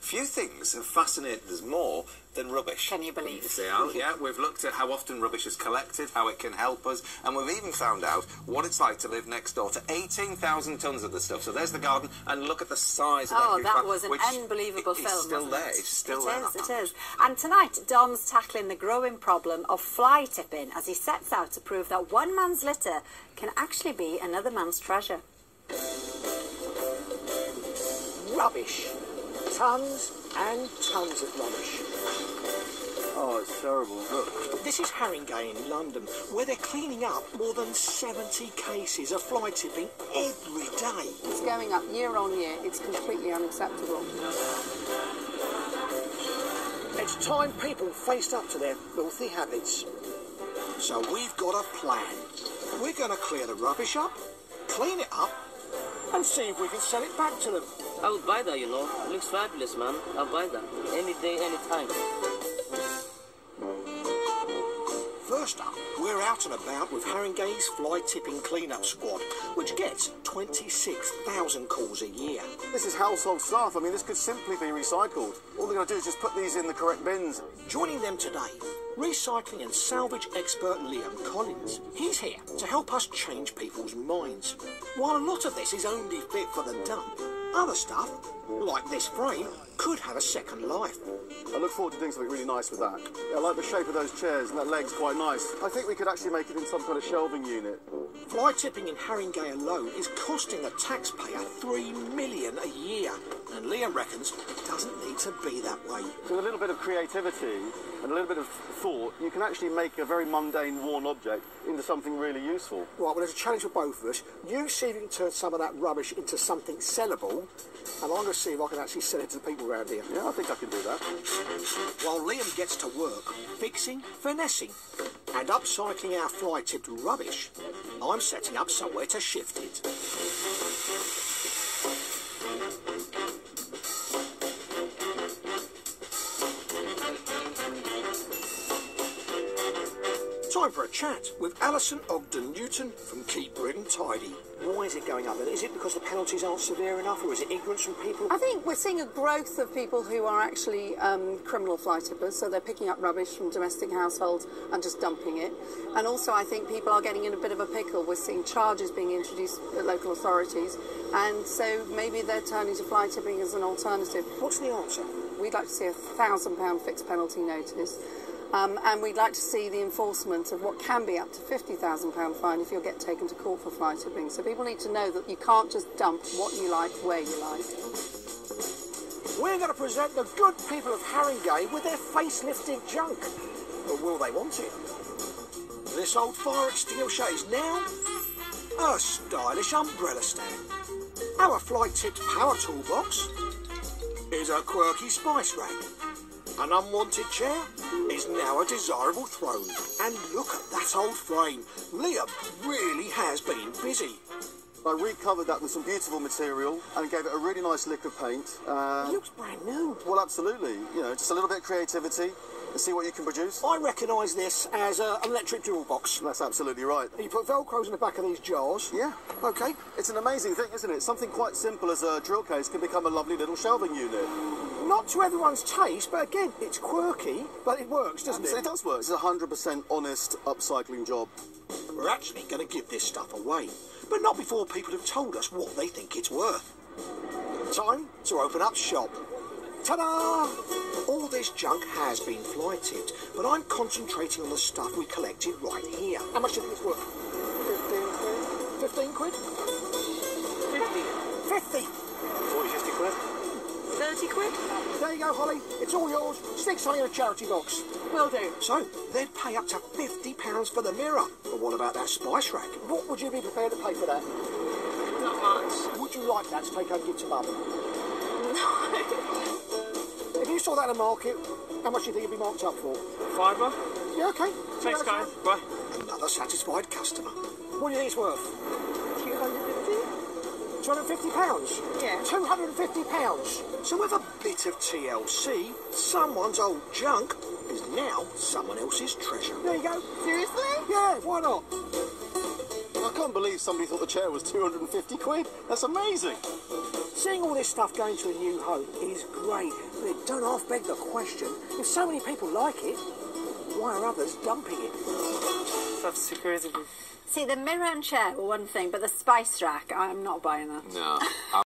Few things have fascinated us more than rubbish. Can you believe? They are, yeah. We've looked at how often rubbish is collected, how it can help us, and we've even found out what it's like to live next door to 18,000 tonnes of the stuff. So there's the garden, and look at the size of that. Oh, huge that garden, was an unbelievable is film. still wasn't there. It? It's still It there. is, it is. And tonight, Dom's tackling the growing problem of fly tipping as he sets out to prove that one man's litter can actually be another man's treasure. Rubbish. Tons and tons of rubbish. Oh, it's terrible. Look. This is Haringey in London, where they're cleaning up more than 70 cases of fly tipping every day. It's going up year on year. It's completely unacceptable. It's time people faced up to their filthy habits. So we've got a plan. We're going to clear the rubbish up, clean it up, and see if we can sell it back to them. I would buy that, you know. It looks fabulous, man. I'll buy that. Any day, any time. First up, we're out and about with Haringey's fly tipping clean-up squad, which gets 26,000 calls a year. This is household stuff. I mean, this could simply be recycled. All they're going to do is just put these in the correct bins. Joining them today, recycling and salvage expert Liam Collins. He's here to help us change people's minds. While a lot of this is only fit for the dump, other stuff, like this frame, could have a second life. I look forward to doing something really nice with that. I like the shape of those chairs and that leg's quite nice. I think we could actually make it in some kind of shelving unit. Fly tipping in Haringey alone is costing the taxpayer three million a year. And Liam reckons it doesn't need to be that way. So with a little bit of creativity and a little bit of thought, you can actually make a very mundane, worn object into something really useful. Right, well, there's a challenge for both of us. You see if you can turn some of that rubbish into something sellable, and I'm going to see if I can actually sell it to the people around here. Yeah, I think I can do that. While Liam gets to work fixing, finessing, and upcycling our fly-tipped rubbish, I'm setting up somewhere to shift it. Time for a chat with Allison Ogden Newton from Keep Britain Tidy. Why is it going up? Is it because the penalties aren't severe enough, or is it ignorance from people? I think we're seeing a growth of people who are actually um, criminal fly tippers, so they're picking up rubbish from domestic households and just dumping it. And also, I think people are getting in a bit of a pickle. We're seeing charges being introduced at local authorities, and so maybe they're turning to fly tipping as an alternative. What's the answer? We'd like to see a thousand pound fixed penalty notice. Um, and we'd like to see the enforcement of what can be up to £50,000 fine if you get taken to court for fly tipping. So people need to know that you can't just dump what you like where you like. We're going to present the good people of Haringey with their facelifted junk. But will they want it? This old fire extinguisher is now a stylish umbrella stand. Our fly-tipped power toolbox is a quirky spice rack. An unwanted chair is now a desirable throne. And look at that old frame. Liam really has been busy. I recovered that with some beautiful material and gave it a really nice lick of paint. Uh, It looks brand new. well, absolutely. You know, just a little bit of creativity and see what you can produce. I recognise this as an electric drill box. That's absolutely right. You put velcros in the back of these jars. Yeah. Okay. It's an amazing thing, isn't it? Something quite simple as a drill case can become a lovely little shelving unit. Not to everyone's taste, but again, it's quirky, but it works, doesn't it? it does work. It's a 100% honest upcycling job. We're actually going to give this stuff away, but not before people have told us what they think it's worth. Time to open up shop. Ta-da! All this junk has been fly tipped, but I'm concentrating on the stuff we collected right here. How much do you think it's worth? 15 quid. 15 quid? 50. 50. 40, 50 quid. 30 quid? There you go, Holly. It's all yours. Stick something in a charity box. Will do. So, they'd pay up to £50 for the mirror. But what about that spice rack? What would you be prepared to pay for that? Not much. Would you like that to take home and give to mum? If you saw that in the market, how much do you think it'd be marked up for? Fiver? Yeah, okay. Thanks, guys. Bye. Another satisfied customer. What do you think it's worth? 250? £250? Yeah. £250? So with a bit of TLC, someone's old junk is now someone else's treasure. There you go. Seriously? Yeah, why not? I can't believe somebody thought the chair was 250 quid. That's amazing. Seeing all this stuff going to a new home is great, but it don't half beg the question. If so many people like it, why are others dumping it? That's security. See, the mirror and chair were one thing, but the spice rack, I'm not buying that. No.